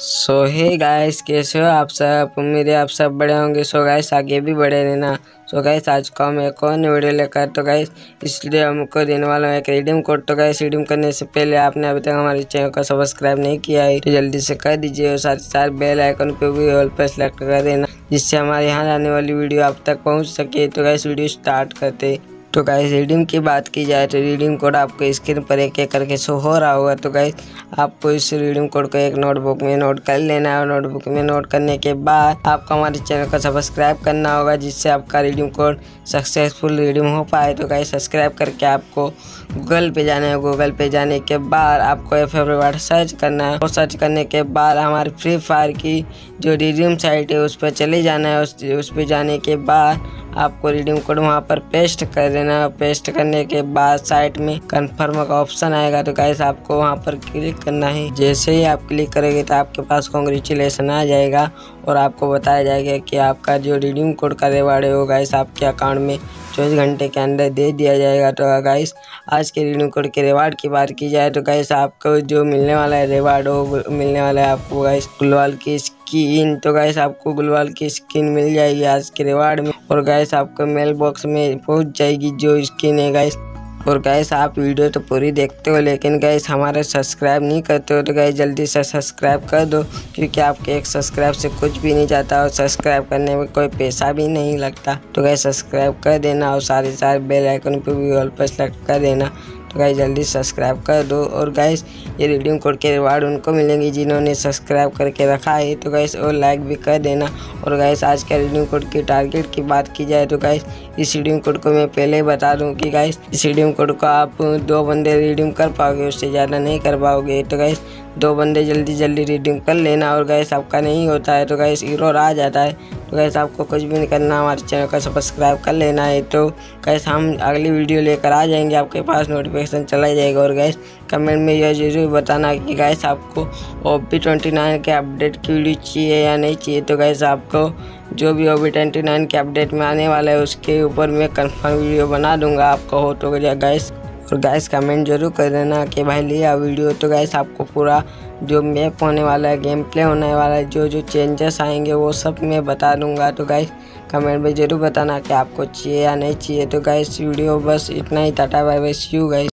सो hey guys कैसे हो आप सब? है आप सब बड़े होंगे। सो गाइस आगे भी बड़े रहना। सो गाइस आज को हम एक और वीडियो लेकर तो गाइस इसलिए हमको देने वाला हूँ एक रिडीम कोड तो गाइस रिडीम करने से पहले आपने अभी तक हमारे चैनल को सब्सक्राइब नहीं किया है तो जल्दी से कर दीजिए और साथ ही साथ बेल आइकन पे भी ऑल पर सेलेक्ट कर देना, जिससे हमारे यहाँ आने वाली वीडियो आप तक पहुँच सके। तो गाइस वीडियो स्टार्ट करते। तो गाइस रिडीम की बात की जाए तो रिडीम कोड आपको स्क्रीन पर एक एक करके शो हो रहा होगा। तो गाइस आपको इस रिडीम कोड को एक नोटबुक में नोट कर लेना है और नोटबुक में नोट करने के बाद आपको हमारे चैनल को सब्सक्राइब करना होगा, जिससे आपका रिडीम कोड सक्सेसफुल रिडीम हो पाए। तो गाइस सब्सक्राइब करके आपको गूगल पे जाना है। गूगल पे जाने के बाद आपको एफ़ रिवार्ड सर्च करना है। और सर्च करने के बाद हमारी फ्री फायर की जो रिडीम साइट है, उस पर चले जाना है। उस उस पर जाने के बाद आपको रिडीम कोड वहाँ पर पेस्ट कर देना। पेस्ट करने के बाद साइट में कन्फर्म का ऑप्शन आएगा। तो गाइस आपको वहाँ पर क्लिक करना है। जैसे ही आप क्लिक करेंगे तो आपके पास कॉन्ग्रेचुलेसन आ जाएगा और आपको बताया जाएगा कि आपका जो रिडीम कोड का रिवार्ड है वो गाइस आपके अकाउंट में चौबीस घंटे के अंदर दे दिया जाएगा। तो गाइस आज के रिन्यू कोड के रिवार्ड की बात की जाए तो गाइस आपको जो मिलने वाला है रिवार्ड वो मिलने वाला है आपको गाइस गुलवाल की स्किन तो गाइस आपको गुलवाल की स्किन मिल जाएगी आज के रिवार्ड में। और गाइस आपको मेल बॉक्स में पहुँच जाएगी जो स्किन है गाइस और गैस आप वीडियो तो पूरी देखते हो, लेकिन गैस हमारे सब्सक्राइब नहीं करते हो तो गैस जल्दी से सब्सक्राइब कर दो, क्योंकि आपके एक सब्सक्राइब से कुछ भी नहीं जाता और सब्सक्राइब करने में कोई पैसा भी नहीं लगता। तो गैस सब्सक्राइब कर देना और सारे सारे बेलाइकन पर भी ऑल पर सेलेक्ट कर देना। तो गाइस जल्दी सब्सक्राइब कर दो। और गाइस ये रिडीम कोड के रिवार्ड उनको मिलेंगे जिन्होंने सब्सक्राइब करके रखा है। तो गाइस और लाइक भी कर देना। और गाइस आज का रिडीम कोड के टारगेट की बात की जाए तो गाइस इस रिडीम कोड को मैं पहले ही बता दूँ कि गाइस इस रिडीम कोड को आप दो बंदे रिडीम कर पाओगे, उससे ज़्यादा नहीं कर पाओगे। तो गाइस दो बंदे जल्दी जल्दी रिडीम कर लेना। और गैस आपका नहीं होता है तो गैस ईरोर आ जाता है। तो गैस आपको कुछ भी नहीं करना, हमारे चैनल का सब्सक्राइब कर लेना है। तो कैसे हम अगली वीडियो लेकर आ जाएँगे, आपके पास नोटिफिकेशन चला जाएगा। और गैस कमेंट में यह ज़रूर बताना कि गैस आपको ओ पी ट्वेंटी नाइन के अपडेट की वीडियो चाहिए या नहीं चाहिए। तो गैस आपको जो भी ओ बी ट्वेंटी नाइन के अपडेट में आने वाला है, उसके ऊपर मैं कन्फर्म वीडियो बना दूँगा। आपको हो तो गैस और गैस कमेंट ज़रूर कर देना कि भाई लिया वीडियो तो गैस आपको पूरा जो मैप होने वाला है गेम प्ले होने वाला है, जो जो चेंजेस आएँगे वो सब मैं बता दूँगा। तो गैस कमेंट में ज़रूर बताना कि आपको चाहिए या नहीं चाहिए। तो गैस वीडियो बस इतना ही। Tata bye bye see you guys